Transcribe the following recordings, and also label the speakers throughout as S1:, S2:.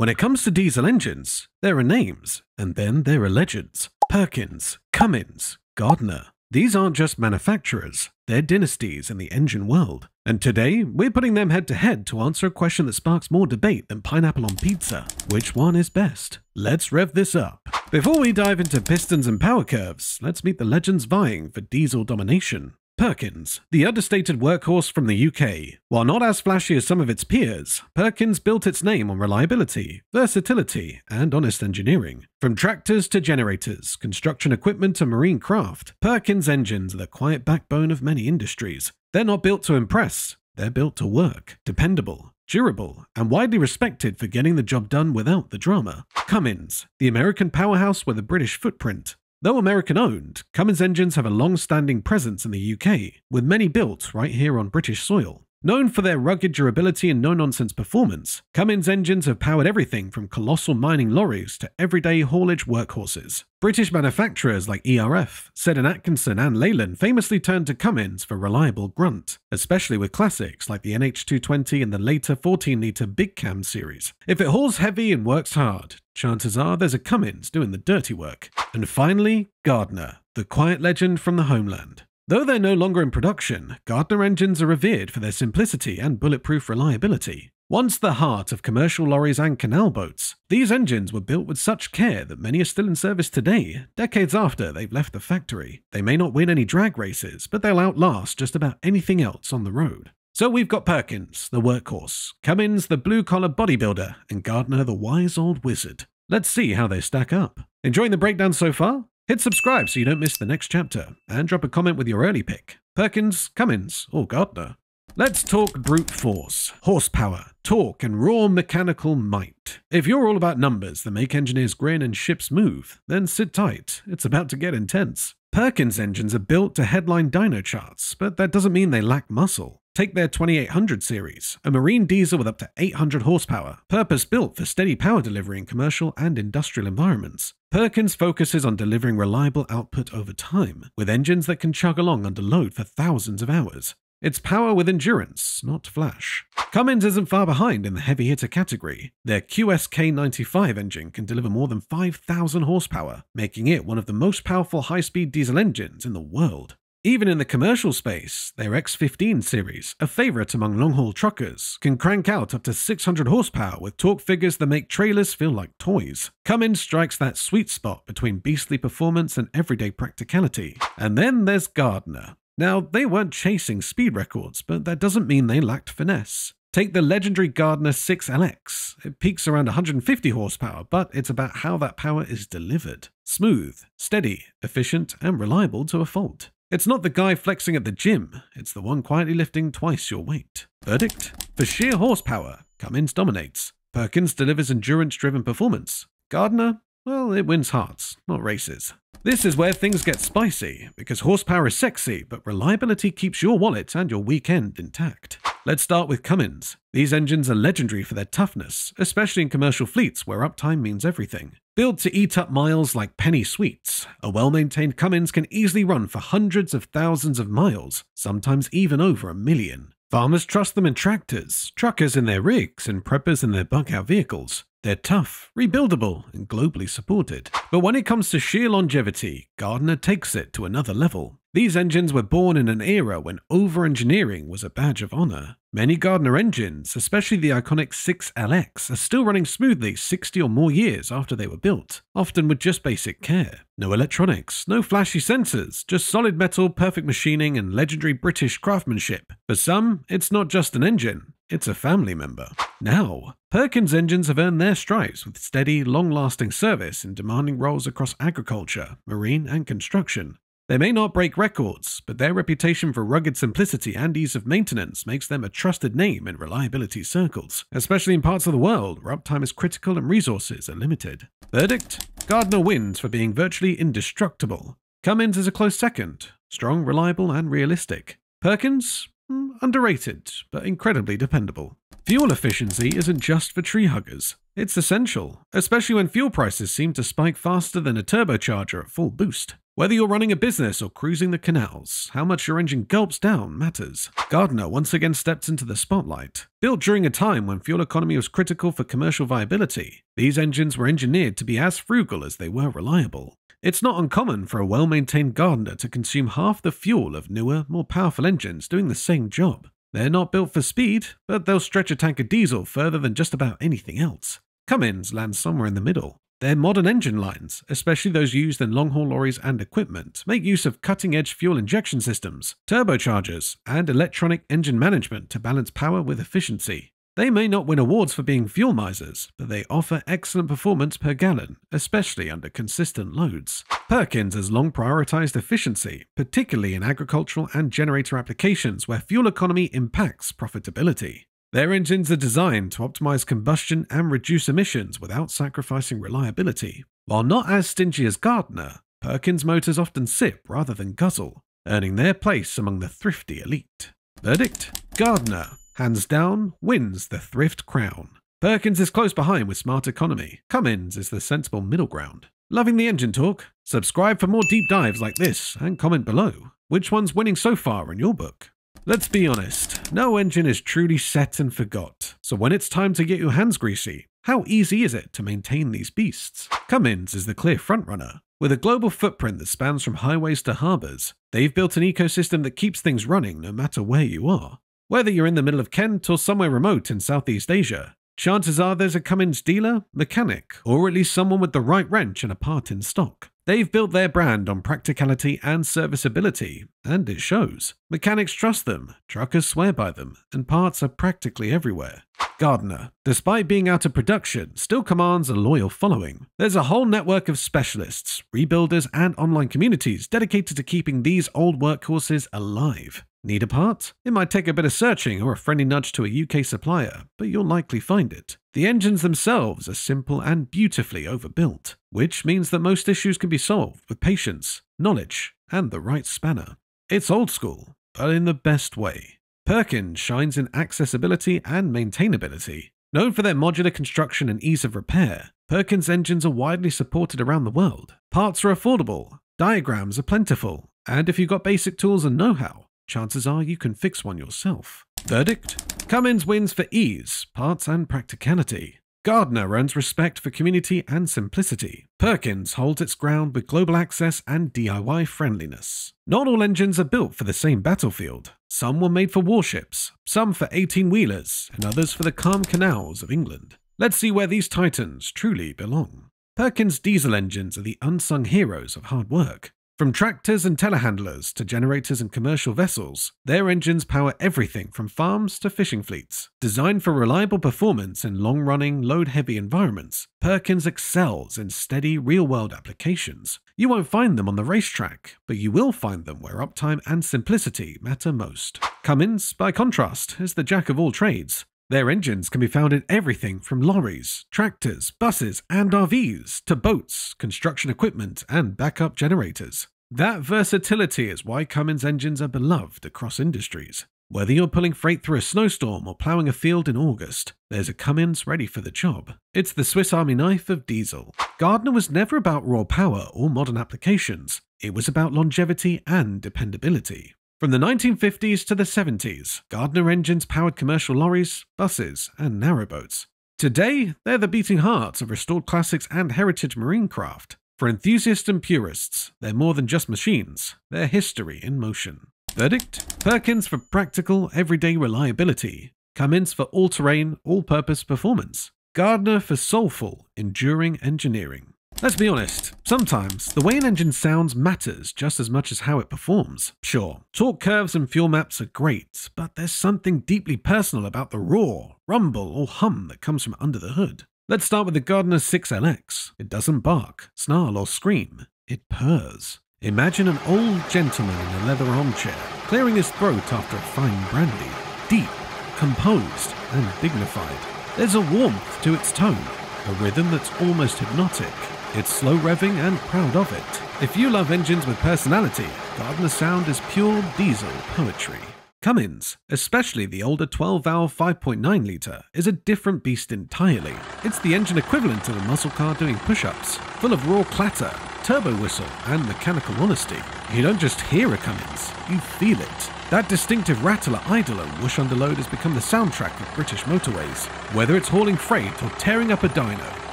S1: When it comes to diesel engines, there are names, and then there are legends. Perkins, Cummins, Gardner. These aren't just manufacturers, they're dynasties in the engine world. And today, we're putting them head to head to answer a question that sparks more debate than pineapple on pizza. Which one is best? Let's rev this up. Before we dive into pistons and power curves, let's meet the legends vying for diesel domination. Perkins, the understated workhorse from the UK. While not as flashy as some of its peers, Perkins built its name on reliability, versatility, and honest engineering. From tractors to generators, construction equipment to marine craft, Perkins engines are the quiet backbone of many industries. They're not built to impress, they're built to work. Dependable, durable, and widely respected for getting the job done without the drama. Cummins, the American powerhouse with a British footprint. Though American owned, Cummins engines have a long standing presence in the UK, with many built right here on British soil. Known for their rugged durability and no nonsense performance, Cummins engines have powered everything from colossal mining lorries to everyday haulage workhorses. British manufacturers like ERF, Seddon Atkinson, and Leyland famously turned to Cummins for reliable grunt, especially with classics like the NH220 and the later 14 litre Big Cam series. If it hauls heavy and works hard, chances are there's a Cummins doing the dirty work. And finally, Gardner, the quiet legend from the homeland. Though they're no longer in production, Gardner engines are revered for their simplicity and bulletproof reliability. Once the heart of commercial lorries and canal boats, these engines were built with such care that many are still in service today, decades after they've left the factory. They may not win any drag races, but they'll outlast just about anything else on the road. So we've got Perkins, the workhorse, Cummins, the blue collar bodybuilder, and Gardner, the wise old wizard. Let's see how they stack up. Enjoying the breakdown so far? Hit subscribe so you don't miss the next chapter, and drop a comment with your early pick Perkins, Cummins, or Gardner. Let's talk brute force, horsepower, torque, and raw mechanical might. If you're all about numbers that make engineers grin and ships move, then sit tight, it's about to get intense. Perkins engines are built to headline dyno charts, but that doesn't mean they lack muscle. Take their 2800 series, a marine diesel with up to 800 horsepower, purpose built for steady power delivery in commercial and industrial environments. Perkins focuses on delivering reliable output over time, with engines that can chug along under load for thousands of hours. It's power with endurance, not flash. Cummins isn't far behind in the heavy hitter category. Their QSK95 engine can deliver more than 5,000 horsepower, making it one of the most powerful high speed diesel engines in the world. Even in the commercial space, their X15 series, a favorite among long haul truckers, can crank out up to 600 horsepower with torque figures that make trailers feel like toys. Cummins strikes that sweet spot between beastly performance and everyday practicality. And then there's Gardner. Now, they weren't chasing speed records, but that doesn't mean they lacked finesse. Take the legendary Gardner 6LX. It peaks around 150 horsepower, but it's about how that power is delivered. Smooth, steady, efficient, and reliable to a fault. It's not the guy flexing at the gym, it's the one quietly lifting twice your weight. Verdict? For sheer horsepower, Cummins dominates. Perkins delivers endurance driven performance. Gardner? Well, it wins hearts, not races. This is where things get spicy, because horsepower is sexy, but reliability keeps your wallet and your weekend intact. Let's start with Cummins. These engines are legendary for their toughness, especially in commercial fleets where uptime means everything. Built to eat up miles like penny sweets, a well maintained Cummins can easily run for hundreds of thousands of miles, sometimes even over a million. Farmers trust them in tractors, truckers in their rigs, and preppers in their bug out vehicles. They're tough, rebuildable, and globally supported. But when it comes to sheer longevity, Gardner takes it to another level. These engines were born in an era when over engineering was a badge of honor. Many Gardner engines, especially the iconic 6LX, are still running smoothly 60 or more years after they were built, often with just basic care. No electronics, no flashy sensors, just solid metal, perfect machining, and legendary British craftsmanship. For some, it's not just an engine, it's a family member. Now, Perkins engines have earned their stripes with steady, long lasting service in demanding roles across agriculture, marine, and construction. They may not break records, but their reputation for rugged simplicity and ease of maintenance makes them a trusted name in reliability circles, especially in parts of the world where uptime is critical and resources are limited. Verdict? Gardner wins for being virtually indestructible. Cummins is a close second, strong, reliable, and realistic. Perkins? Hmm, underrated, but incredibly dependable. Fuel efficiency isn't just for tree huggers. It's essential, especially when fuel prices seem to spike faster than a turbocharger at full boost. Whether you're running a business or cruising the canals, how much your engine gulps down matters. Gardner once again steps into the spotlight. Built during a time when fuel economy was critical for commercial viability, these engines were engineered to be as frugal as they were reliable. It's not uncommon for a well maintained Gardner to consume half the fuel of newer, more powerful engines doing the same job. They're not built for speed, but they'll stretch a tank of diesel further than just about anything else. Cummins lands somewhere in the middle. Their modern engine lines, especially those used in long haul lorries and equipment, make use of cutting edge fuel injection systems, turbochargers, and electronic engine management to balance power with efficiency. They may not win awards for being fuel misers, but they offer excellent performance per gallon, especially under consistent loads. Perkins has long prioritized efficiency, particularly in agricultural and generator applications where fuel economy impacts profitability. Their engines are designed to optimize combustion and reduce emissions without sacrificing reliability. While not as stingy as Gardner, Perkins motors often sip rather than guzzle, earning their place among the thrifty elite. Verdict Gardner, hands down, wins the thrift crown. Perkins is close behind with smart economy. Cummins is the sensible middle ground. Loving the engine talk? Subscribe for more deep dives like this and comment below. Which one's winning so far in your book? Let's be honest, no engine is truly set and forgot, so when it's time to get your hands greasy, how easy is it to maintain these beasts? Cummins is the clear frontrunner. With a global footprint that spans from highways to harbours, they've built an ecosystem that keeps things running no matter where you are. Whether you're in the middle of Kent or somewhere remote in Southeast Asia, chances are there's a Cummins dealer, mechanic, or at least someone with the right wrench and a part in stock. They've built their brand on practicality and serviceability, and it shows. Mechanics trust them, truckers swear by them, and parts are practically everywhere. Gardner, despite being out of production, still commands a loyal following. There's a whole network of specialists, rebuilders, and online communities dedicated to keeping these old workhorses alive. Need a part? It might take a bit of searching or a friendly nudge to a UK supplier, but you'll likely find it. The engines themselves are simple and beautifully overbuilt, which means that most issues can be solved with patience, knowledge, and the right spanner. It's old school, but in the best way. Perkins shines in accessibility and maintainability. Known for their modular construction and ease of repair, Perkins engines are widely supported around the world. Parts are affordable, diagrams are plentiful, and if you've got basic tools and know how, chances are you can fix one yourself. Verdict? Cummins wins for ease, parts, and practicality. Gardner earns respect for community and simplicity. Perkins holds its ground with global access and DIY friendliness. Not all engines are built for the same battlefield. Some were made for warships, some for 18 wheelers, and others for the calm canals of England. Let's see where these titans truly belong. Perkins diesel engines are the unsung heroes of hard work. From tractors and telehandlers to generators and commercial vessels, their engines power everything from farms to fishing fleets. Designed for reliable performance in long running, load heavy environments, Perkins excels in steady, real world applications. You won't find them on the racetrack, but you will find them where uptime and simplicity matter most. Cummins, by contrast, is the jack of all trades. Their engines can be found in everything from lorries, tractors, buses, and RVs to boats, construction equipment, and backup generators. That versatility is why Cummins engines are beloved across industries. Whether you're pulling freight through a snowstorm or ploughing a field in August, there's a Cummins ready for the job. It's the Swiss Army knife of diesel. Gardner was never about raw power or modern applications, it was about longevity and dependability. From the 1950s to the 70s, Gardner engines powered commercial lorries, buses, and narrowboats. Today, they're the beating hearts of restored classics and heritage marine craft. For enthusiasts and purists, they're more than just machines, they're history in motion. Verdict? Perkins for practical, everyday reliability. Cummins for all terrain, all purpose performance. Gardner for soulful, enduring engineering. Let's be honest, sometimes the way an engine sounds matters just as much as how it performs. Sure, torque curves and fuel maps are great, but there's something deeply personal about the roar, rumble, or hum that comes from under the hood. Let's start with the Gardner 6LX. It doesn't bark, snarl, or scream, it purrs. Imagine an old gentleman in a leather armchair, clearing his throat after a fine brandy. Deep, composed, and dignified. There's a warmth to its tone, a rhythm that's almost hypnotic. It's slow revving and proud of it. If you love engines with personality, Gardner Sound is pure diesel poetry. Cummins, especially the older 12 valve 5.9 litre, is a different beast entirely. It's the engine equivalent of a muscle car doing push ups, full of raw clatter, turbo whistle, and mechanical honesty. You don't just hear a Cummins, you feel it. That distinctive rattler idler whoosh under load has become the soundtrack of British motorways. Whether it's hauling freight or tearing up a dyno,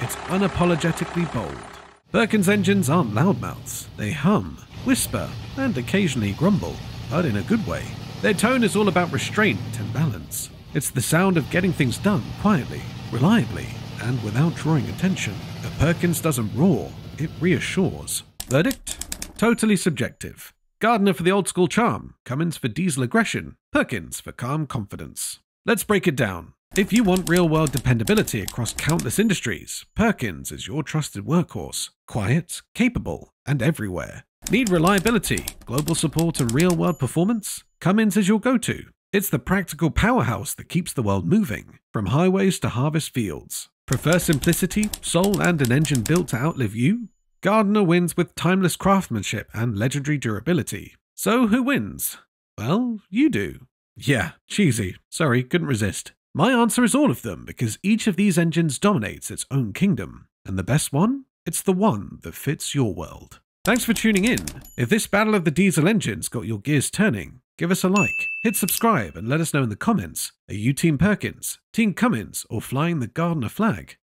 S1: it's unapologetically bold. Perkins engines aren't loudmouths. They hum, whisper, and occasionally grumble, but in a good way. Their tone is all about restraint and balance. It's the sound of getting things done quietly, reliably, and without drawing attention. A Perkins doesn't roar, it reassures. Verdict? Totally subjective. Gardner for the old school charm, Cummins for diesel aggression, Perkins for calm confidence. Let's break it down. If you want real world dependability across countless industries, Perkins is your trusted workhorse. Quiet, capable, and everywhere. Need reliability, global support, and real world performance? Cummins is your go to. It's the practical powerhouse that keeps the world moving, from highways to harvest fields. Prefer simplicity, soul, and an engine built to outlive you? Gardner wins with timeless craftsmanship and legendary durability. So who wins? Well, you do. Yeah, cheesy. Sorry, couldn't resist. My answer is all of them because each of these engines dominates its own kingdom. And the best one? It's the one that fits your world. Thanks for tuning in. If this battle of the diesel engines got your gears turning, give us a like, hit subscribe, and let us know in the comments are you Team Perkins, Team Cummins, or flying the Gardner flag?